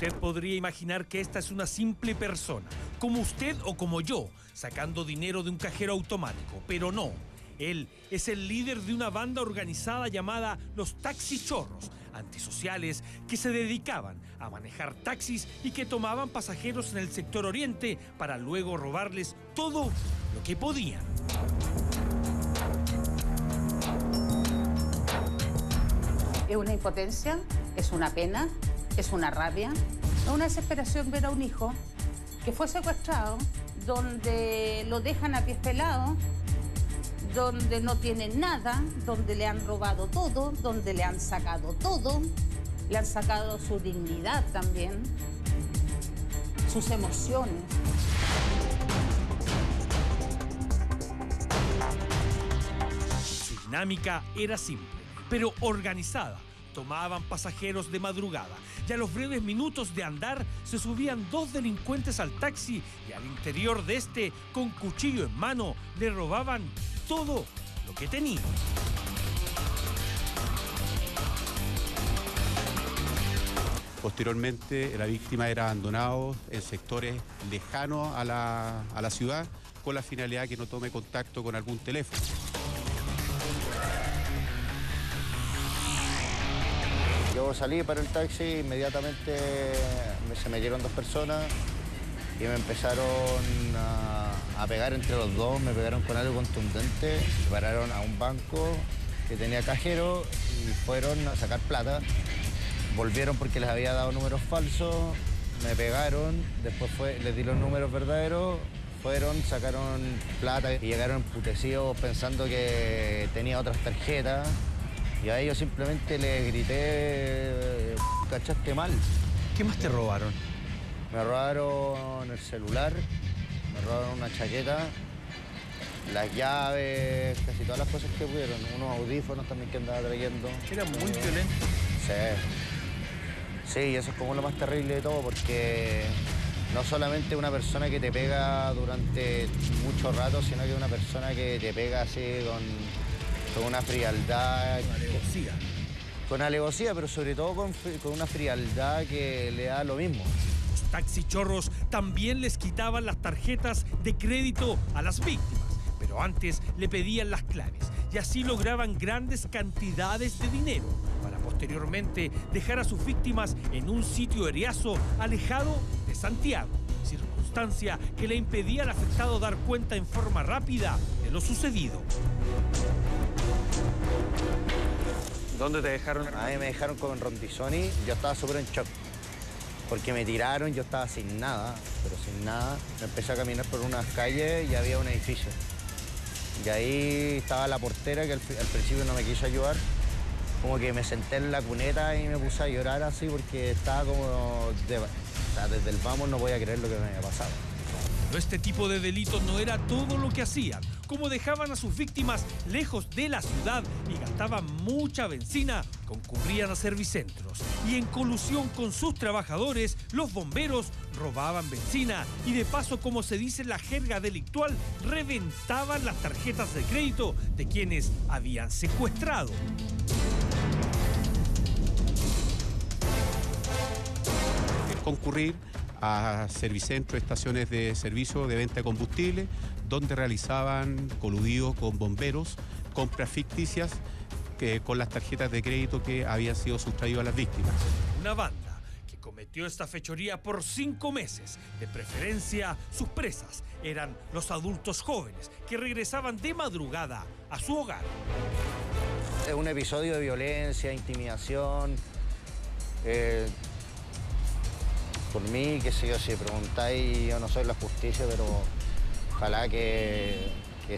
Usted podría imaginar que esta es una simple persona, como usted o como yo, sacando dinero de un cajero automático, pero no. Él es el líder de una banda organizada llamada los Taxichorros, antisociales que se dedicaban a manejar taxis y que tomaban pasajeros en el sector oriente para luego robarles todo lo que podían. Es una impotencia, es una pena, es una rabia, es una desesperación ver a un hijo que fue secuestrado, donde lo dejan a pies pelados, donde no tiene nada, donde le han robado todo, donde le han sacado todo, le han sacado su dignidad también, sus emociones. Su dinámica era simple, pero organizada. Tomaban pasajeros de madrugada y a los breves minutos de andar se subían dos delincuentes al taxi y al interior de este, con cuchillo en mano, le robaban todo lo que tenía. Posteriormente, la víctima era abandonado en sectores lejanos a la, a la ciudad con la finalidad que no tome contacto con algún teléfono. Yo salí para el taxi, inmediatamente me- se metieron dos personas y me empezaron a, pegar entre los dos, me pegaron con algo contundente, se pararon a un banco que tenía cajero y fueron a sacar plata. Volvieron porque les había dado números falsos, me pegaron, después les di los números verdaderos, fueron, sacaron plata y llegaron emputecidos pensando que tenía otras tarjetas. Y a ellos simplemente les grité, cachaste mal. ¿Qué más te robaron? Me robaron el celular, me robaron una chaqueta, las llaves, casi todas las cosas que pudieron. Unos audífonos también que andaba trayendo. Era muy violento. Sí. Sí, eso es como lo más terrible de todo, porque no solamente una persona que te pega durante mucho rato, sino que una persona que te pega así con, con una frialdad. Alevosía. Con alevosía, pero sobre todo con, con una frialdad que le da lo mismo. Los taxichorros también les quitaban las tarjetas de crédito a las víctimas, pero antes le pedían las claves y así lograban grandes cantidades de dinero para posteriormente dejar a sus víctimas en un sitio eriazo alejado de Santiago, circunstancia que le impedía al afectado dar cuenta en forma rápida de lo sucedido. ¿Dónde te dejaron? A mí me dejaron con Rondizoni, yo estaba súper en shock. Porque me tiraron, yo estaba sin nada, pero sin nada. Me empecé a caminar por unas calles y había un edificio. Y ahí estaba la portera que al, pri- al principio no me quiso ayudar. Como que me senté en la cuneta y me puse a llorar así porque estaba como... de- o sea, desde el vamos no voy a creer lo que me había pasado. Pero este tipo de delitos no era todo lo que hacían, como dejaban a sus víctimas lejos de la ciudad y gastaban mucha benzina, concurrían a servicentros. Y en colusión con sus trabajadores, los bomberos robaban benzina y de paso, como se dice en la jerga delictual, reventaban las tarjetas de crédito de quienes habían secuestrado. concurrir a servicentros, estaciones de servicio de venta de combustible, donde realizaban coludidos con bomberos, compras ficticias que, con las tarjetas de crédito que habían sido sustraídas a las víctimas. Una banda que cometió esta fechoría por cinco meses. De preferencia, sus presas eran los adultos jóvenes que regresaban de madrugada a su hogar. Es un episodio de violencia, intimidación. eh, por mí, qué sé yo, si preguntáis, yo no soy la justicia, pero ojalá que,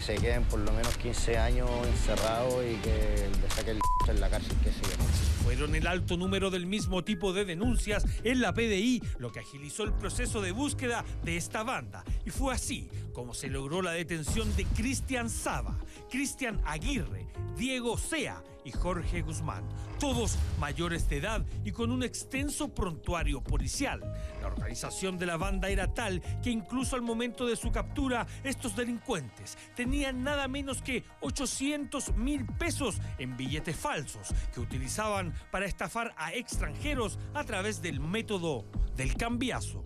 se queden por lo menos 15 años encerrados y que le saquen el en la cárcel, que siga. Fueron el alto número del mismo tipo de denuncias en la PDI lo que agilizó el proceso de búsqueda de esta banda. Y fue así como se logró la detención de Cristian Saba, Cristian Aguirre, Diego Sea y Jorge Guzmán, todos mayores de edad y con un extenso prontuario policial. La organización de la banda era tal que incluso al momento de su captura, estos delincuentes tenían nada menos que 800 mil pesos en billetes falsos que utilizaban para estafar a extranjeros a través del método del cambiazo.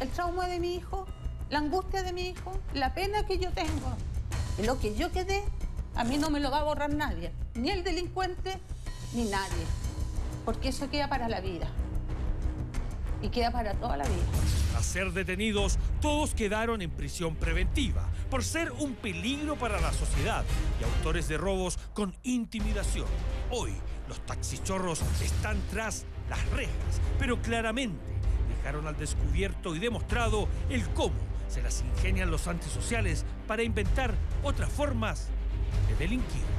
El trauma de mi hijo, la angustia de mi hijo, la pena que yo tengo, y lo que yo quedé, a mí no me lo va a borrar nadie, ni el delincuente, ni nadie, porque eso queda para la vida y queda para toda la vida. A ser detenidos, todos quedaron en prisión preventiva por ser un peligro para la sociedad y autores de robos con intimidación. Hoy, los taxichorros están tras las rejas, pero claramente dejaron al descubierto y demostrado el cómo se las ingenian los antisociales para inventar otras formas de delinquir.